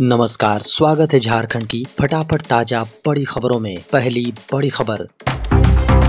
नमस्कार, स्वागत है झारखंड की फटाफट ताज़ा बड़ी खबरों में। पहली बड़ी खबर।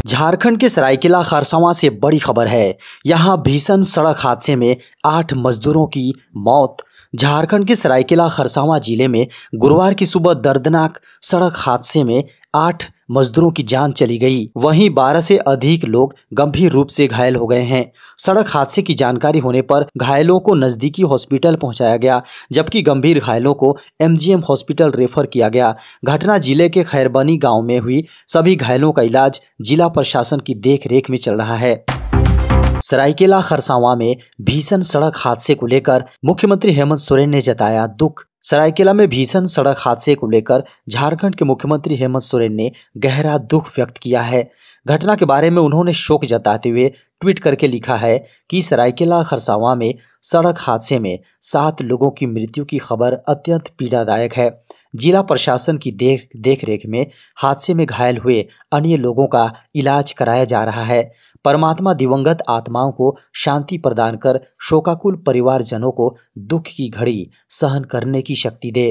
झारखंड के सरायकेला खरसावा से बड़ी खबर है। यहाँ भीषण सड़क हादसे में आठ मजदूरों की मौत। झारखंड के सरायकेला खरसावां ज़िले में गुरुवार की सुबह दर्दनाक सड़क हादसे में आठ मजदूरों की जान चली गई। वहीं 12 से अधिक लोग गंभीर रूप से घायल हो गए हैं। सड़क हादसे की जानकारी होने पर घायलों को नजदीकी हॉस्पिटल पहुँचाया गया, जबकि गंभीर घायलों को एमजीएम हॉस्पिटल रेफर किया गया। घटना ज़िले के खैरबनी गाँव में हुई। सभी घायलों का इलाज जिला प्रशासन की देख में चल रहा है। सरायकेला खरसावा में भीषण सड़क हादसे को लेकर मुख्यमंत्री हेमंत सोरेन ने जताया दुख। सरायकेला में भीषण सड़क हादसे को लेकर झारखंड के मुख्यमंत्री हेमंत सोरेन ने गहरा दुख व्यक्त किया है। घटना के बारे में उन्होंने शोक जताते हुए ट्वीट करके लिखा है कि सरायकेला खरसावा में सड़क हादसे में सात लोगों की मृत्यु की खबर अत्यंत पीड़ादायक है। जिला प्रशासन की देख देख रेख में हादसे में घायल हुए अन्य लोगों का इलाज कराया जा रहा है। परमात्मा दिवंगत आत्माओं को शांति प्रदान कर शोकाकुल परिवारजनों को दुख की घड़ी सहन करने की शक्ति दे।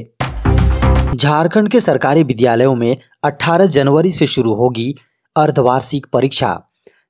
झारखंड के सरकारी विद्यालयों में 18 जनवरी से शुरू होगी अर्धवार्षिक परीक्षा।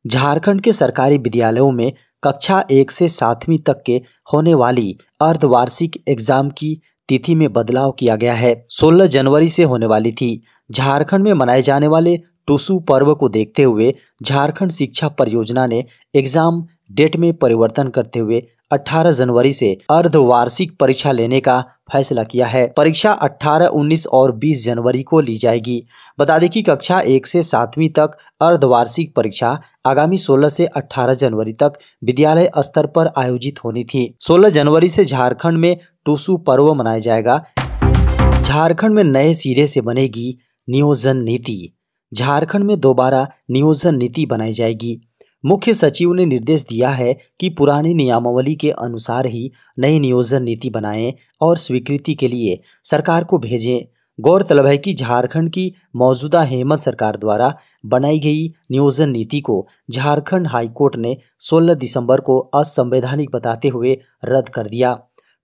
झारखंड के सरकारी विद्यालयों में कक्षा एक से सातवीं तक के होने वाली अर्धवार्षिक एग्ज़ाम की तिथि में बदलाव किया गया है। 16 जनवरी से होने वाली थी। झारखंड में मनाए जाने वाले टुसु पर्व को देखते हुए झारखंड शिक्षा परियोजना ने एग्ज़ाम डेट में परिवर्तन करते हुए 18 जनवरी से अर्धवार्षिक परीक्षा लेने का फैसला किया है। परीक्षा 18, 19 और 20 जनवरी को ली जाएगी। बता दें कि कक्षा एक से सातवीं तक अर्धवार्षिक परीक्षा आगामी 16 से 18 जनवरी तक विद्यालय स्तर पर आयोजित होनी थी। 16 जनवरी से झारखंड में टूसू पर्व मनाया जाएगा। झारखंड में नए सिरे से बनेगी नियोजन नीति। झारखंड में दोबारा नियोजन नीति बनाई जाएगी। मुख्य सचिव ने निर्देश दिया है कि पुरानी नियमावली के अनुसार ही नई नियोजन नीति बनाएँ और स्वीकृति के लिए सरकार को भेजें। गौरतलब है कि झारखंड की मौजूदा हेमंत सरकार द्वारा बनाई गई नियोजन नीति को झारखंड हाईकोर्ट ने 16 दिसंबर को असंवैधानिक बताते हुए रद्द कर दिया।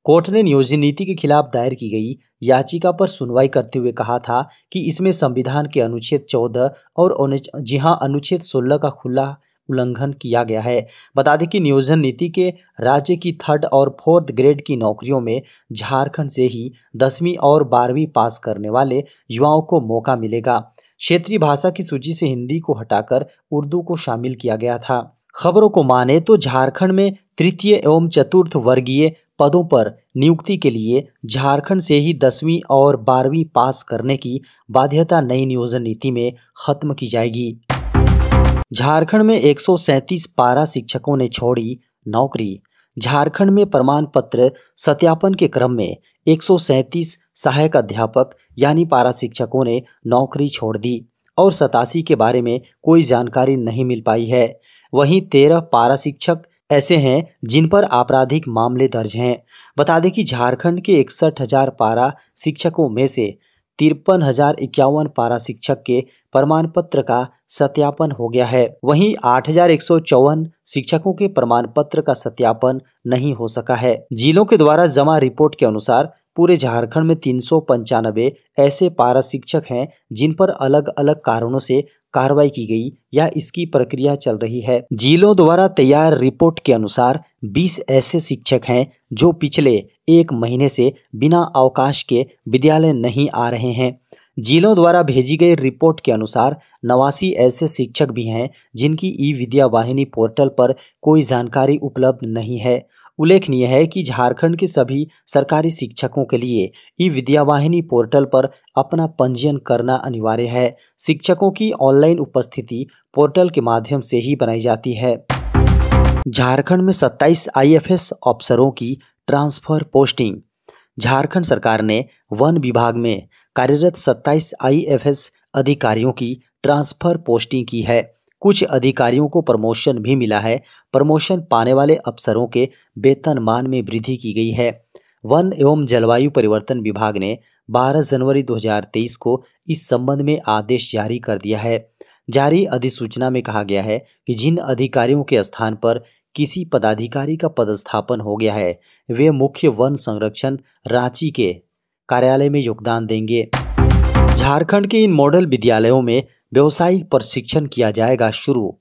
कोर्ट ने नियोजन नीति के खिलाफ दायर की गई याचिका पर सुनवाई करते हुए कहा था कि इसमें संविधान के अनुच्छेद 14 और जी हाँ अनुच्छेद 16 का खुला उल्लंघन किया गया है। बता दें कि नियोजन नीति के राज्य की थर्ड और फोर्थ ग्रेड की नौकरियों में झारखंड से ही दसवीं और बारहवीं पास करने वाले युवाओं को मौका मिलेगा। क्षेत्रीय भाषा की सूची से हिंदी को हटाकर उर्दू को शामिल किया गया था। खबरों को माने तो झारखंड में तृतीय एवं चतुर्थ वर्गीय पदों पर नियुक्ति के लिए झारखंड से ही दसवीं और बारहवीं पास करने की बाध्यता नई नियोजन नीति में खत्म की जाएगी। झारखंड में एक सौ सैंतीस पारा शिक्षकों ने छोड़ी नौकरी। झारखंड में प्रमाण पत्र सत्यापन के क्रम में एक सौ सैंतीस सहायक अध्यापक यानी पारा शिक्षकों ने नौकरी छोड़ दी और सतासी के बारे में कोई जानकारी नहीं मिल पाई है। वहीं तेरह पारा शिक्षक ऐसे हैं जिन पर आपराधिक मामले दर्ज हैं। बता दें कि झारखंड के इकसठ हज़ार पारा शिक्षकों में से तिरपन हज़ार इक्यावन पारा शिक्षक के प्रमाण पत्र का सत्यापन हो गया है। वहीं आठ हज़ार एक सौ चौवन शिक्षकों के प्रमाण पत्र का सत्यापन नहीं हो सका है। जिलों के द्वारा जमा रिपोर्ट के अनुसार पूरे झारखंड में तीन सौ पंचानबे ऐसे पारा शिक्षक हैं जिन पर अलग अलग कारणों से कार्रवाई की गई या इसकी प्रक्रिया चल रही है। जिलों द्वारा तैयार रिपोर्ट के अनुसार 20 ऐसे शिक्षक हैं जो पिछले एक महीने से बिना अवकाश के विद्यालय नहीं आ रहे हैं। जिलों द्वारा भेजी गई रिपोर्ट के अनुसार नवासी ऐसे शिक्षक भी हैं जिनकी ई विद्या वाहिनी पोर्टल पर कोई जानकारी उपलब्ध नहीं है। उल्लेखनीय है कि झारखंड के सभी सरकारी शिक्षकों के लिए ई विद्या वाहिनी पोर्टल पर अपना पंजीयन करना अनिवार्य है। शिक्षकों की ऑनलाइन उपस्थिति पोर्टल के माध्यम से ही बनाई जाती है। झारखंड में 27 आईएफएस अफसरों की ट्रांसफ़र पोस्टिंग झारखंड सरकार ने वन विभाग में कार्यरत 27 आईएफएस अधिकारियों की ट्रांसफ़र पोस्टिंग की है। कुछ अधिकारियों को प्रमोशन भी मिला है। प्रमोशन पाने वाले अफसरों के वेतनमान में वृद्धि की गई है। वन एवं जलवायु परिवर्तन विभाग ने 12 जनवरी 2023 को इस संबंध में आदेश जारी कर दिया है। जारी अधिसूचना में कहा गया है कि जिन अधिकारियों के स्थान पर किसी पदाधिकारी का पदस्थापन हो गया है, वे मुख्य वन संरक्षण रांची के कार्यालय में योगदान देंगे। झारखंड के इन मॉडल विद्यालयों में व्यवसायिक प्रशिक्षण किया जाएगा शुरू।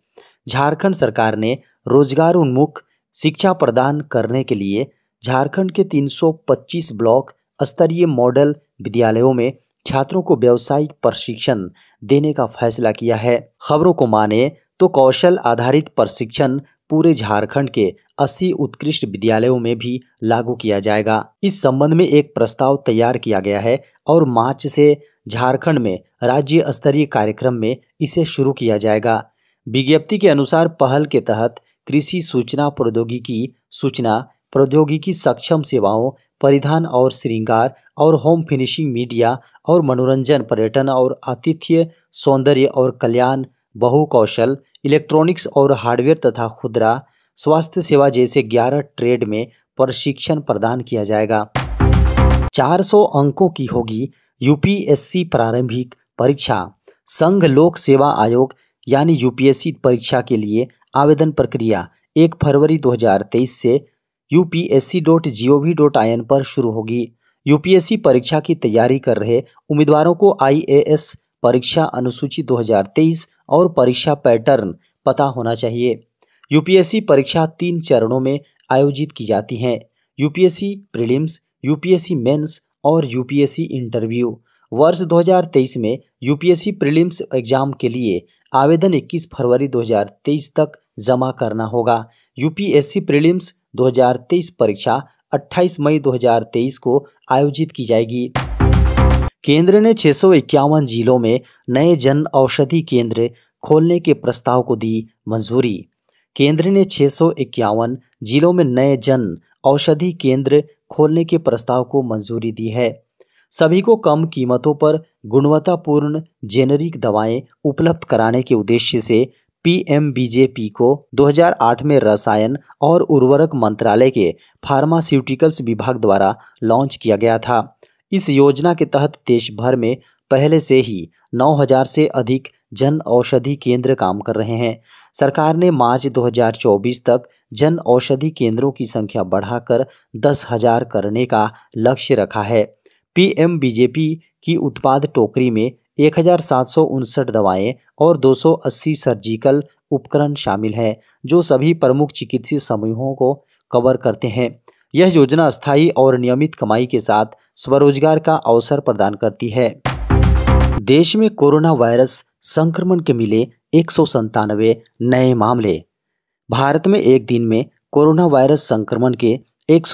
झारखंड सरकार ने रोज़गार उन्मुख शिक्षा प्रदान करने के लिए झारखंड के 325 ब्लॉक स्तरीय मॉडल विद्यालयों में छात्रों को व्यावसायिक प्रशिक्षण देने का फैसला किया है। खबरों को माने तो कौशल आधारित प्रशिक्षण पूरे झारखंड के 80 उत्कृष्ट विद्यालयों में भी लागू किया जाएगा। इस संबंध में एक प्रस्ताव तैयार किया गया है और मार्च से झारखंड में राज्य स्तरीय कार्यक्रम में इसे शुरू किया जाएगा। विज्ञप्ति के अनुसार पहल के तहत कृषि सूचना प्रौद्योगिकी सूचना, प्रौद्योगिकी सक्षम सेवाओं परिधान और श्रृंगार और होम फिनिशिंग मीडिया और मनोरंजन पर्यटन और आतिथ्य, सौंदर्य और कल्याण बहु कौशल इलेक्ट्रॉनिक्स और हार्डवेयर तथा खुदरा, स्वास्थ्य सेवा जैसे 11 ट्रेड में प्रशिक्षण प्रदान किया जाएगा। 400 अंकों की होगी यूपीएससी प्रारंभिक परीक्षा। संघ लोक सेवा आयोग यानी यूपीएससी परीक्षा के लिए आवेदन प्रक्रिया एक फरवरी 2023 से upsc.gov.in पर शुरू होगी। यूपीएससी परीक्षा की तैयारी कर रहे उम्मीदवारों को आईएएस परीक्षा अनुसूची 2023 और परीक्षा पैटर्न पता होना चाहिए। यूपीएससी परीक्षा तीन चरणों में आयोजित की जाती हैं। यूपीएससी प्रीलिम्स यूपीएससी मेंस और यूपीएससी इंटरव्यू वर्ष 2023 में यूपीएससी प्रीलिम्स एग्ज़ाम के लिए आवेदन 21 फरवरी 2023 तक जमा करना होगा। यूपीएससी प्रीलिम्स 2023 परीक्षा 28 मई 2023 को आयोजित की जाएगी। केंद्र ने छह सौ इक्यावन जिलों में नए जन औषधि केंद्र खोलने के प्रस्ताव को दी मंजूरी। केंद्र ने छह जिलों में नए जन औषधि केंद्र खोलने के प्रस्ताव को मंजूरी दी है। सभी को कम कीमतों पर गुणवत्तापूर्ण जेनरिक दवाएँ उपलब्ध कराने के उद्देश्य से पीएमबीजेपी को 2008 में रसायन और उर्वरक मंत्रालय के फार्मास्यूटिकल्स विभाग द्वारा लॉन्च किया गया था। इस योजना के तहत देश भर में पहले से ही 9000 से अधिक जन औषधि केंद्र काम कर रहे हैं। सरकार ने मार्च 2024 तक जन औषधि केंद्रों की संख्या बढ़ाकर दस हज़ार करने का लक्ष्य रखा है। पीएम बीजेपी की उत्पाद टोकरी में एक हज़ार सात सौ उनसठ दवाएँ और 280 सर्जिकल उपकरण शामिल हैं, जो सभी प्रमुख चिकित्सीय समूहों को कवर करते हैं। यह योजना स्थायी और नियमित कमाई के साथ स्वरोजगार का अवसर प्रदान करती है। देश में कोरोना वायरस संक्रमण के मिले एक नए मामले। भारत में एक दिन में कोरोना वायरस संक्रमण के एक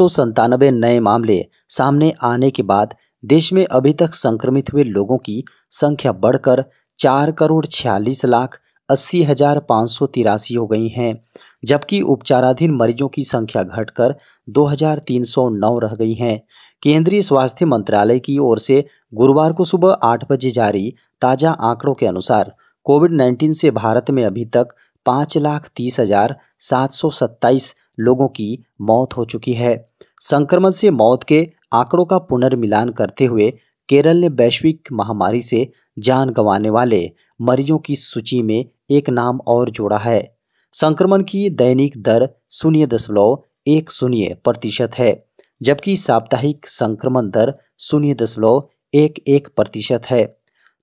नए मामले सामने आने के बाद देश में अभी तक संक्रमित हुए लोगों की संख्या बढ़कर चार करोड़ छियालीस लाख अस्सी हज़ार पाँच सौ तिरासी हो गई हैं, जबकि उपचाराधीन मरीजों की संख्या घटकर दो हज़ार तीन सौ नौ रह गई हैं। केंद्रीय स्वास्थ्य मंत्रालय की ओर से गुरुवार को सुबह आठ बजे जारी ताज़ा आंकड़ों के अनुसार कोविड नाइन्टीन से भारत में अभी तक पाँच लाख तीस हज़ार सात सौ सत्ताईस लोगों की मौत हो चुकी है। संक्रमण से मौत के आंकड़ों का पुनर्मिलान करते हुए केरल ने वैश्विक महामारी से जान गंवाने वाले मरीजों की सूची में एक नाम और जोड़ा है। संक्रमण की दैनिक दर शून्य दशमलव एक शून्य प्रतिशत है, जबकि साप्ताहिक संक्रमण दर शून्य दशमलव एक एक प्रतिशत है।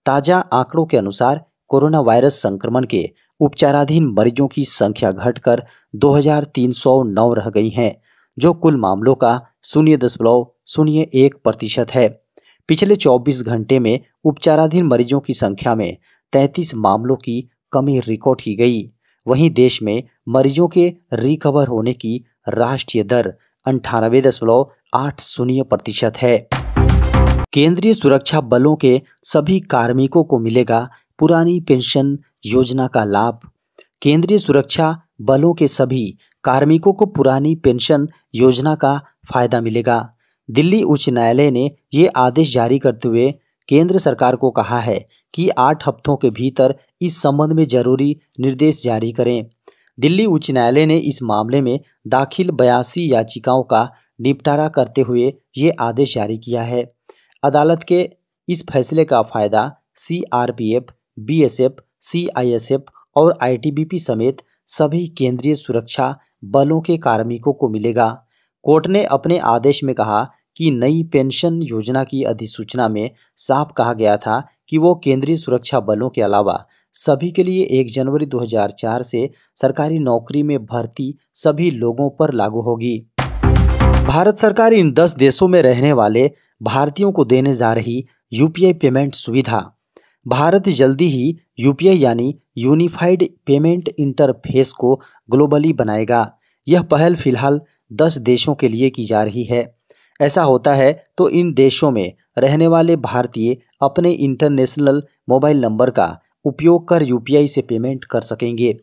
ताज़ा आंकड़ों के अनुसार कोरोना वायरस संक्रमण के उपचाराधीन मरीजों की संख्या घटकर 2309 रह गई हैं जो कुल मामलों का शून्य दशमलव शून्य एक प्रतिशत है। पिछले 24 घंटे में उपचाराधीन मरीजों की संख्या में 33 मामलों की कमी रिकॉर्ड की गई। वहीं देश में मरीजों के रिकवर होने की राष्ट्रीय दर अंठानबे दशमलव आठ शून्य प्रतिशत है। केंद्रीय सुरक्षा बलों के सभी कार्मिकों को मिलेगा पुरानी पेंशन योजना का लाभ। केंद्रीय सुरक्षा बलों के सभी कार्मिकों को पुरानी पेंशन योजना का फ़ायदा मिलेगा। दिल्ली उच्च न्यायालय ने ये आदेश जारी करते हुए केंद्र सरकार को कहा है कि आठ हफ्तों के भीतर इस संबंध में ज़रूरी निर्देश जारी करें। दिल्ली उच्च न्यायालय ने इस मामले में दाखिल बयासी याचिकाओं का निपटारा करते हुए ये आदेश जारी किया है। अदालत के इस फैसले का फ़ायदा C R P F B S F C I S F और आई टी बी पी समेत सभी केंद्रीय सुरक्षा बलों के कार्मिकों को मिलेगा। कोर्ट ने अपने आदेश में कहा कि नई पेंशन योजना की अधिसूचना में साफ़ कहा गया था कि वो केंद्रीय सुरक्षा बलों के अलावा सभी के लिए 1 जनवरी 2004 से सरकारी नौकरी में भर्ती सभी लोगों पर लागू होगी। भारत सरकार इन 10 देशों में रहने वाले भारतीयों को देने जा रही यूपीआई पेमेंट सुविधा। भारत जल्दी ही यूपीआई यानी यूनिफाइड पेमेंट इंटरफेस को ग्लोबली बनाएगा। यह पहल फ़िलहाल 10 देशों के लिए की जा रही है। ऐसा होता है तो इन देशों में रहने वाले भारतीय अपने इंटरनेशनल मोबाइल नंबर का उपयोग कर यूपीआई से पेमेंट कर सकेंगे।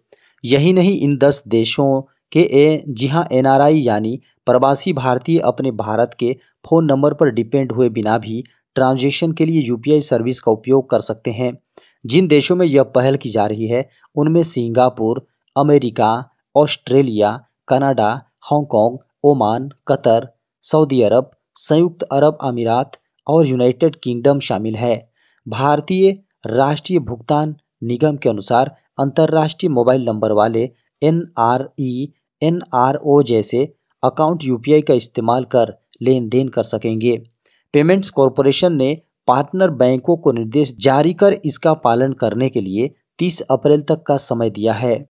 यही नहीं, इन दस देशों के ए जी हाँ एन यानी प्रवासी भारतीय अपने भारत के फ़ोन नंबर पर डिपेंड हुए बिना भी ट्रांजेक्शन के लिए यूपीआई सर्विस का उपयोग कर सकते हैं। जिन देशों में यह पहल की जा रही है, उनमें Singapore, America, Australia, Canada, Hong Kong, Oman, Qatar, Saudi Arab, संयुक्त अरब अमीरात और यूनाइटेड किंगडम शामिल है। भारतीय राष्ट्रीय भुगतान निगम के अनुसार अंतर्राष्ट्रीय मोबाइल नंबर वाले N R E N R O जैसे अकाउंट यूपीआई का इस्तेमाल कर लेन देन कर सकेंगे। पेमेंट्स कॉरपोरेशन ने पार्टनर बैंकों को निर्देश जारी कर इसका पालन करने के लिए 30 अप्रैल तक का समय दिया है।